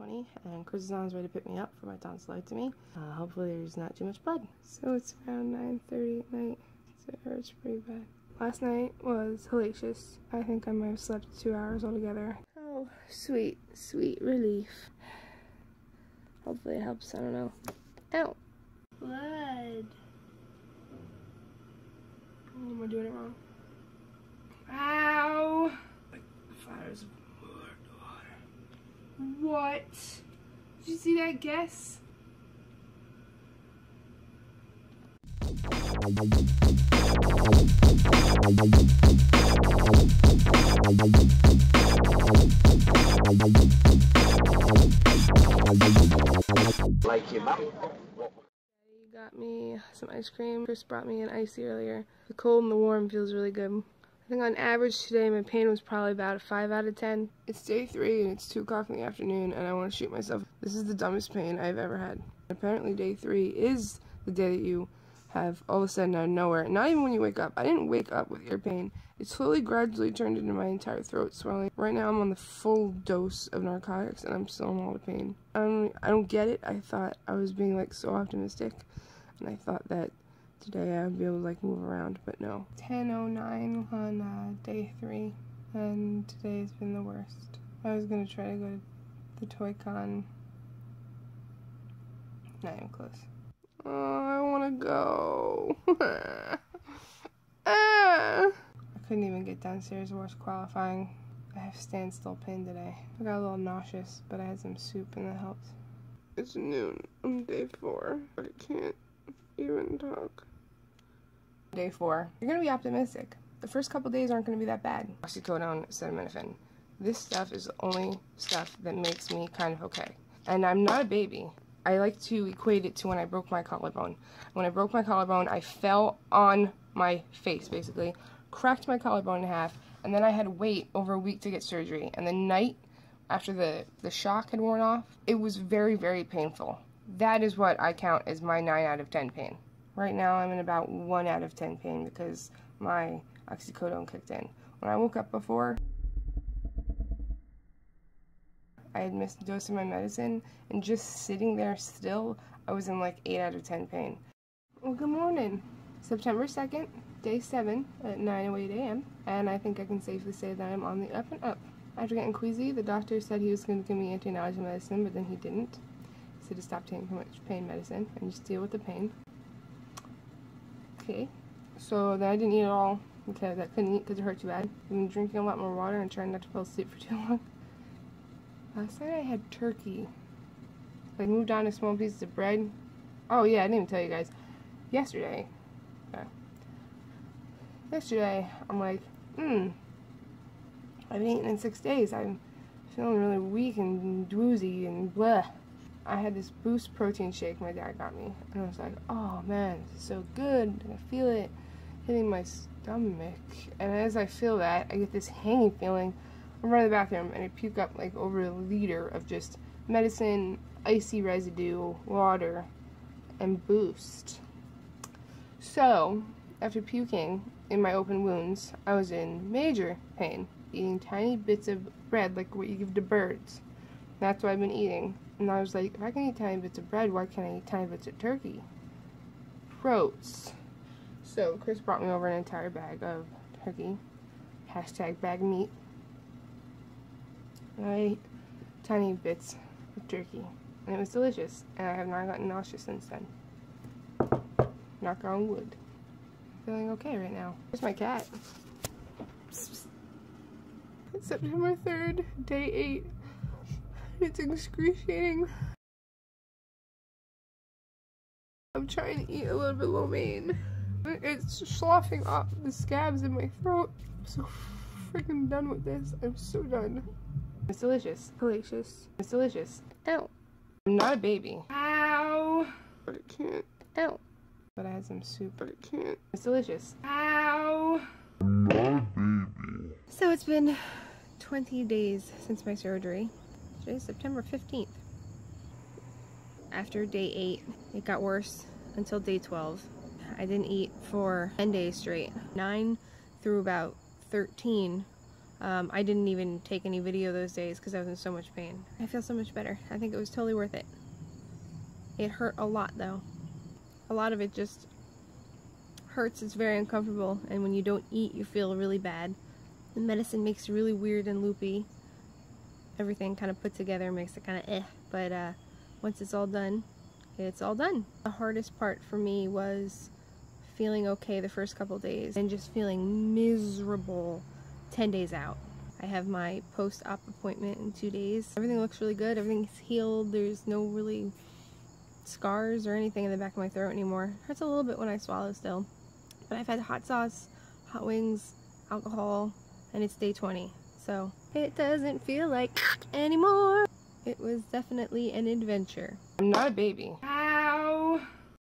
5.20 and Chris is on his way to pick me up for my tonsillectomy. Uh, hopefully there's not too much blood. So it's around 9.30 at night, so it hurts pretty bad. Last night was hellacious. I think I might have slept two hours altogether. Oh, sweet, sweet relief. Hopefully it helps, I don't know. Ow! Blood. Oh, am I doing it wrong? Ow! Like flowers of water. What? Did you see that guess? Like your mum. You got me some ice cream. Chris brought me an icy earlier. The cold and the warm feels really good. I think on average today my pain was probably about a 5 out of 10. It's day 3 and it's 2 o'clock in the afternoon and I want to shoot myself. This is the dumbest pain I've ever had. Apparently day 3 is the day that you have all of a sudden out of nowhere, not even when you wake up. I didn't wake up with ear pain. It slowly, gradually turned into my entire throat swelling. Right now I'm on the full dose of narcotics and I'm still in a lot of pain. I don't, I don't get it. I thought I was being like so optimistic and I thought that today I would be able to like move around, but no. 10.09 on uh, day 3 and today's been the worst. I was gonna try to go to the Toy Con. Not even close. Oh, I want to go. ah. I couldn't even get downstairs to watch qualifying. I have standstill pain today. I got a little nauseous, but I had some soup and that helped. It's noon. I'm day four, but I can't even talk. Day four. You're gonna be optimistic. The first couple days aren't gonna be that bad. Oxycodone, acetaminophen. This stuff is the only stuff that makes me kind of okay. And I'm not a baby. I like to equate it to when I broke my collarbone. When I broke my collarbone, I fell on my face, basically, cracked my collarbone in half, and then I had to wait over a week to get surgery. And the night after the, the shock had worn off, it was very, very painful. That is what I count as my 9 out of 10 pain. Right now, I'm in about 1 out of 10 pain because my oxycodone kicked in. When I woke up before, I had missed a dose of my medicine, and just sitting there still, I was in like 8 out of 10 pain. Well, good morning. September 2nd, day 7 at 9.08 a.m., and I think I can safely say that I'm on the up and up. After getting queasy, the doctor said he was going to give me anti-nausea medicine, but then he didn't. To stop taking too much pain medicine and just deal with the pain. Okay, so then I didn't eat at all because I couldn't eat because it hurt too bad. I've been drinking a lot more water and trying not to fall asleep for too long. Last night I had turkey. I moved on to small pieces of bread. Oh yeah, I didn't even tell you guys. Yesterday, yeah. yesterday I'm like, hmm, I've eaten in six days. I'm feeling really weak and woozy and blah. I had this Boost protein shake my dad got me, and I was like, oh man, this is so good. I feel it hitting my stomach, and as I feel that, I get this hanging feeling I run to the bathroom and I puke up like over a liter of just medicine, icy residue, water, and boost. So, after puking in my open wounds, I was in major pain, eating tiny bits of bread like what you give to birds. That's what I've been eating. And I was like, if I can eat tiny bits of bread, why can't I eat tiny bits of turkey? Gross. So, Chris brought me over an entire bag of turkey. Hashtag bag meat. And I ate tiny bits of turkey, and it was delicious, and I have not gotten nauseous since then. Knock on wood. Feeling okay right now. Here's my cat. September 3rd, day 8. It's excruciating. I'm trying to eat a little bit lo mein. It's sloughing off the scabs in my throat. I'm so freaking done with this. I'm so done. It's delicious. Delicious. It's delicious. Ow. I'm not a baby. Ow. But it can't. Ow. But I had some soup, but it can't. It's delicious. Ow. So it's been 20 days since my surgery. September 15th. After day 8, it got worse until day 12. I didn't eat for 10 days straight. 9 through about 13 Um, I didn't even take any video those days because I was in so much pain. I feel so much better. I think it was totally worth it. It hurt a lot though. A lot of it just hurts, it's very uncomfortable, and when you don't eat, you feel really bad. The medicine makes you really weird and loopy. Everything kind of put together makes it kind of eh, but uh, once it's all done, it's all done. The hardest part for me was feeling okay the first couple days and just feeling miserable 10 days out. I have my post-op appointment in two days. Everything looks really good. Everything's healed. There's no really scars or anything in the back of my throat anymore. Hurts a little bit when I swallow still. But I've had hot sauce, hot wings, alcohol, and it's day 20. So it doesn't feel like anymore. It was definitely an adventure. I'm not a baby.